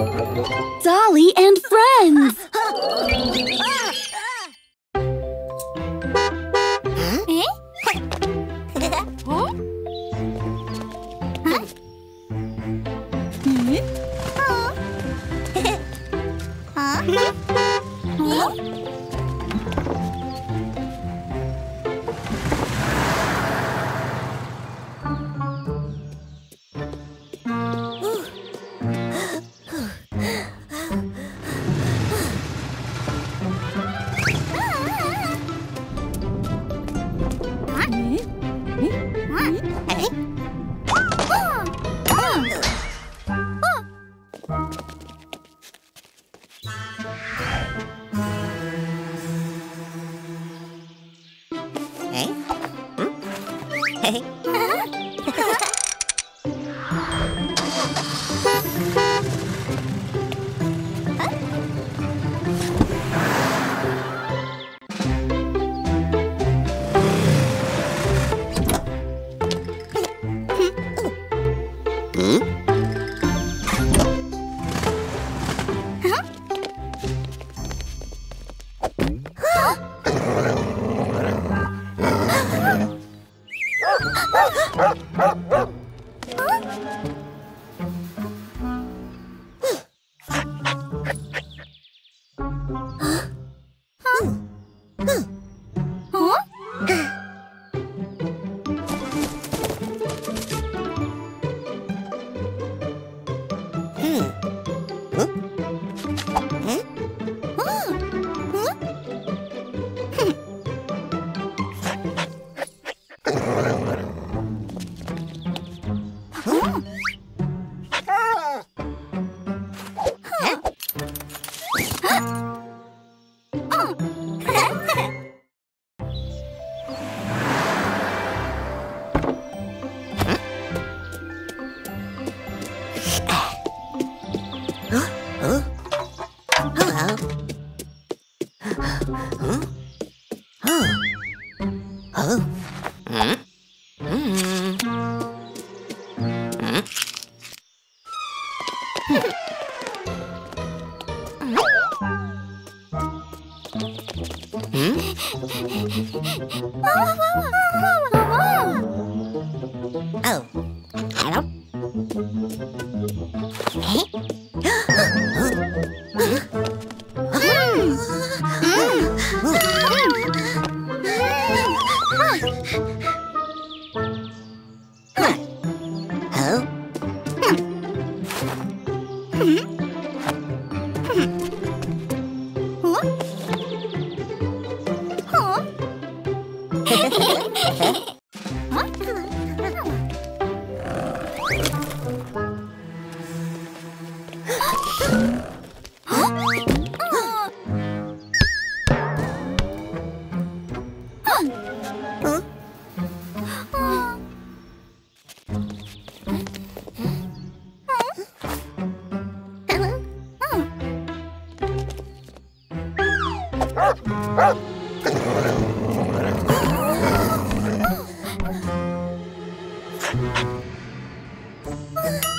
Dolly and friends!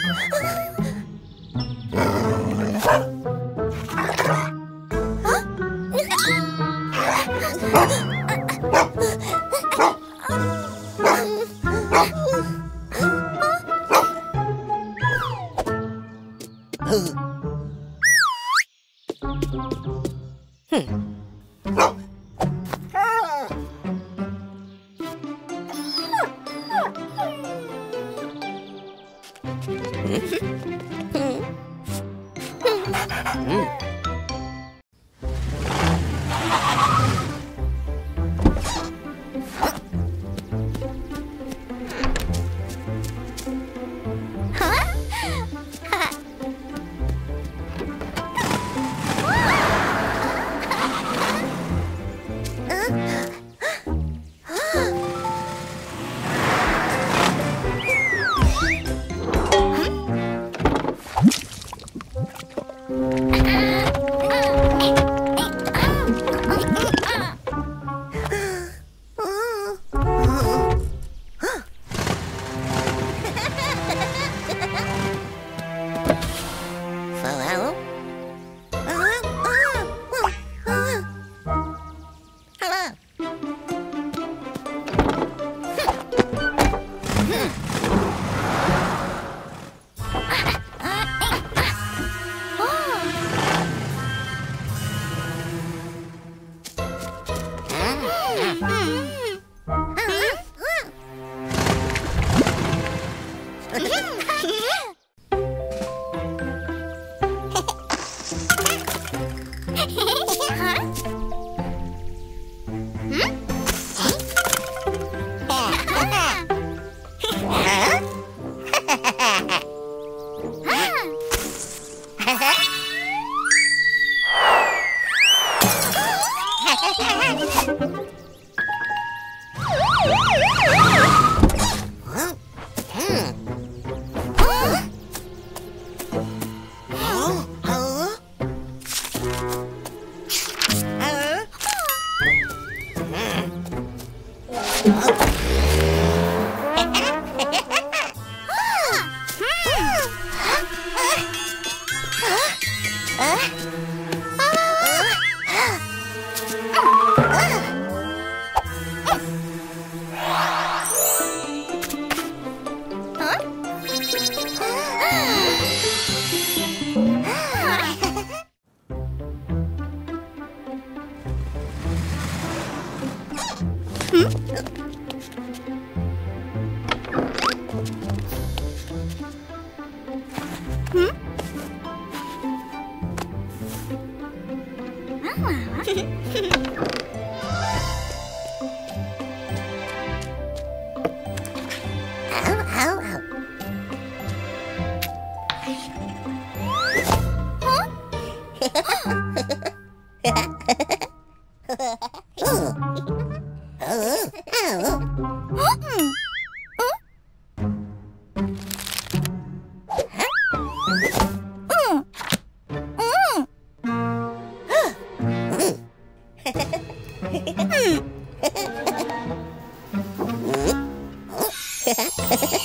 Oh,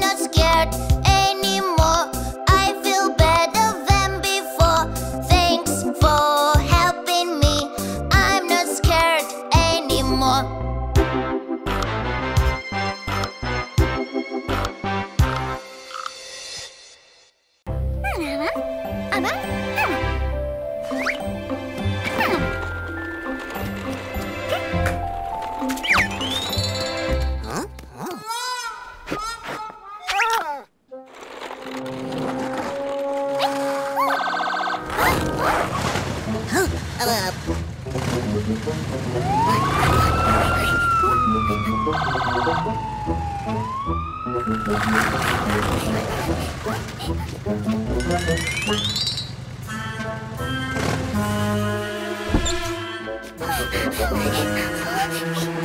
not scared Oh, my God.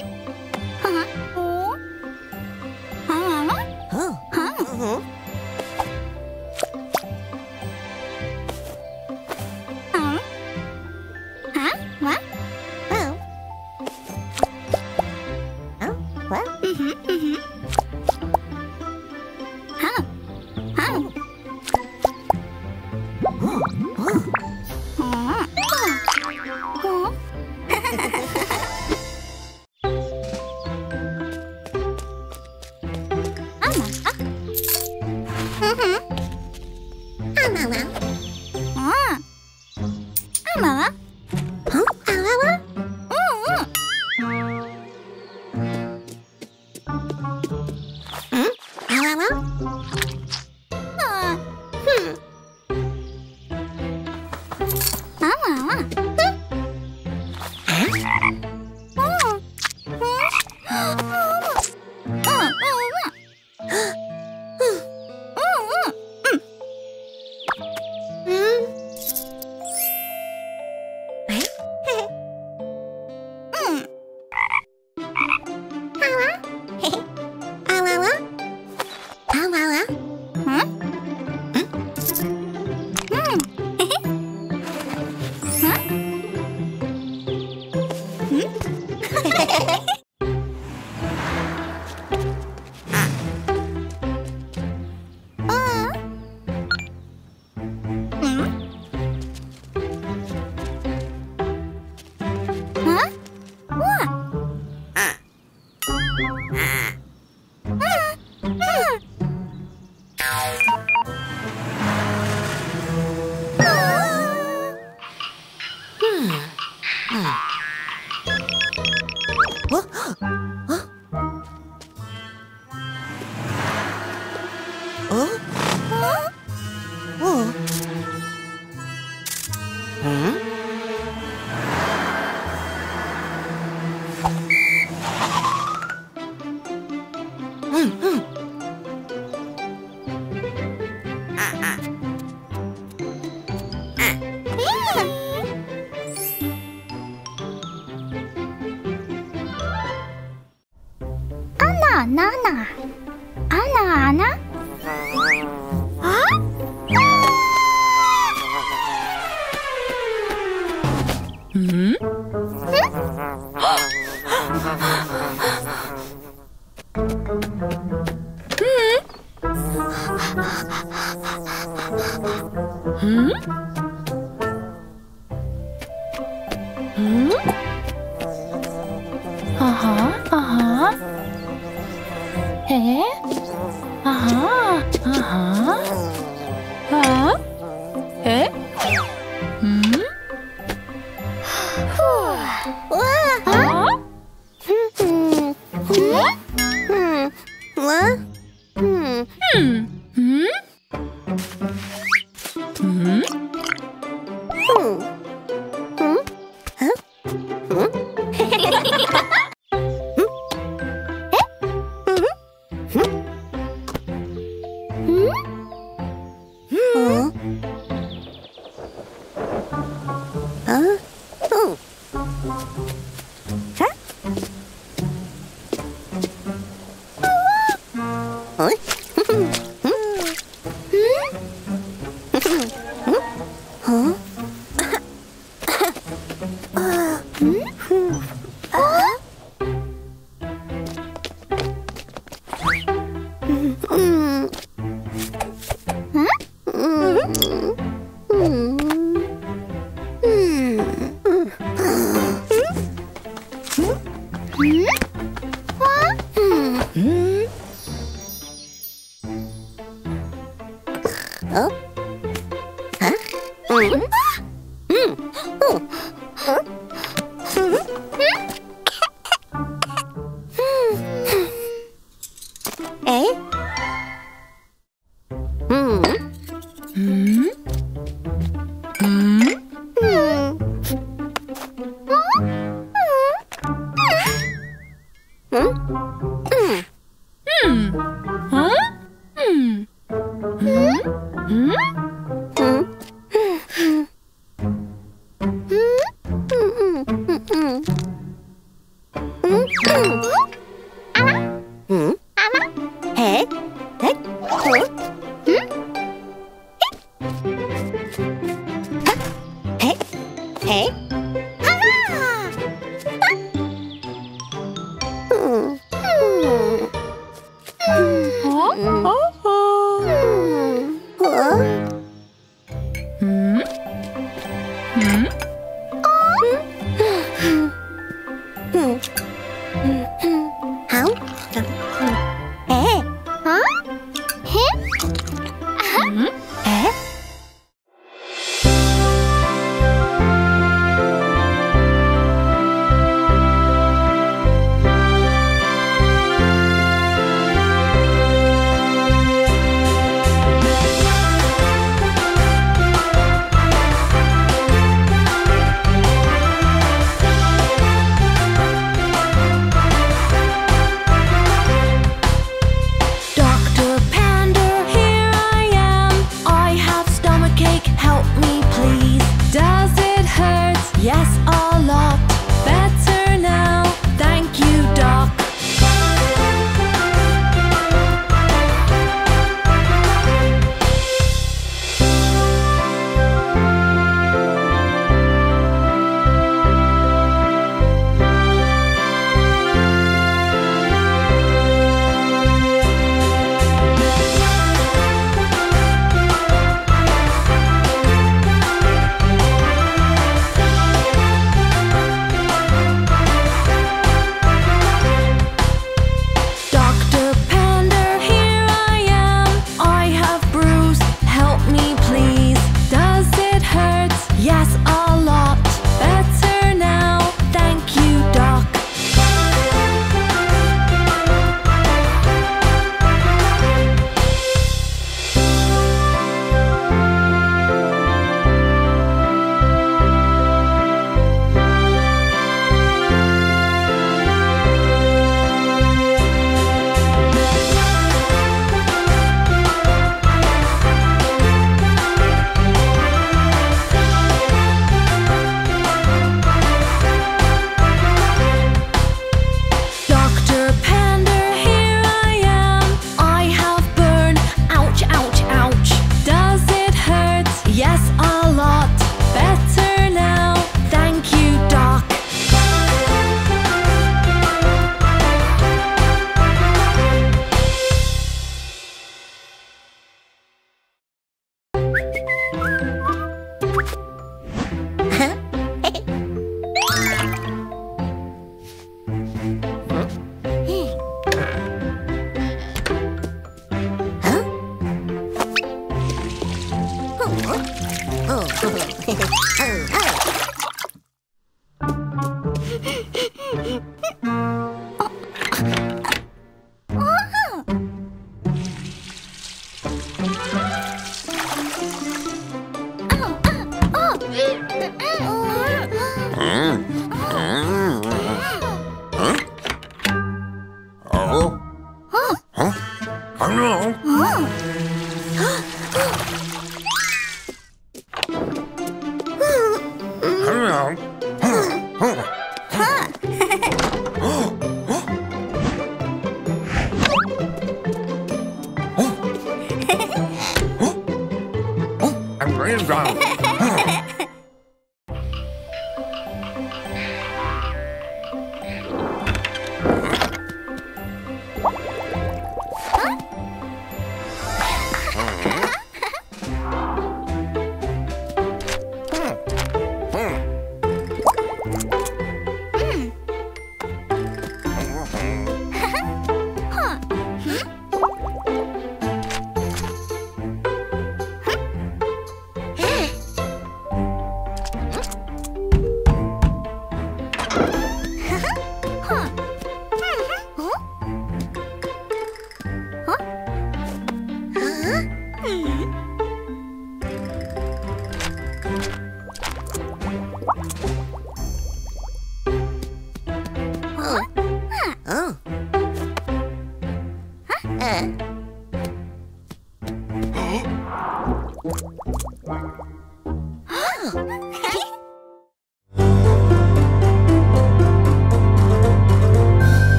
ね嗯 Hmm? Hmm? Aha, aha. Eh? Aha, Música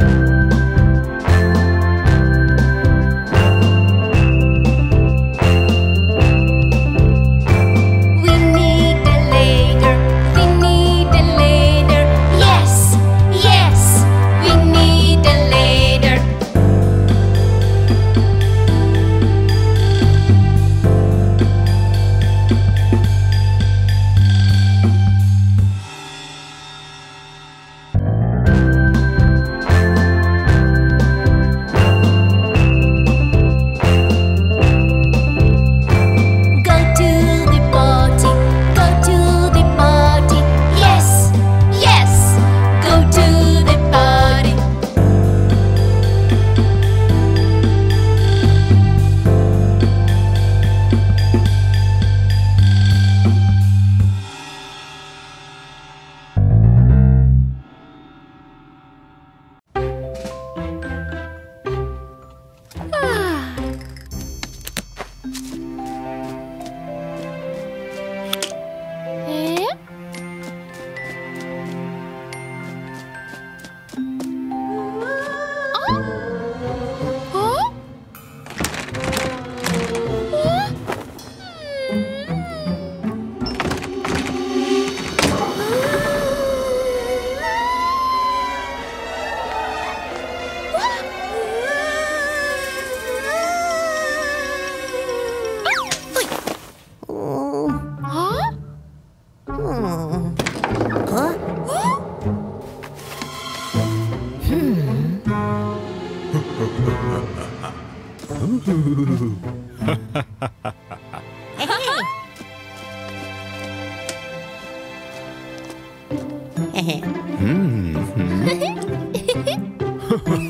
We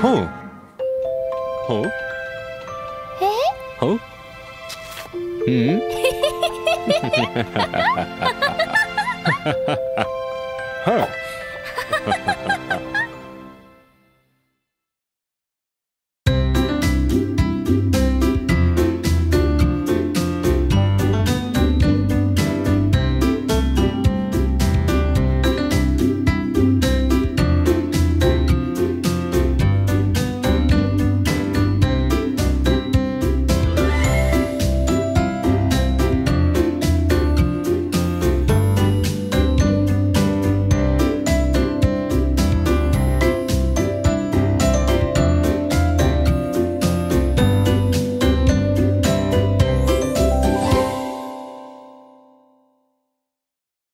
ほう。ほう。え？ほう。うん？は あ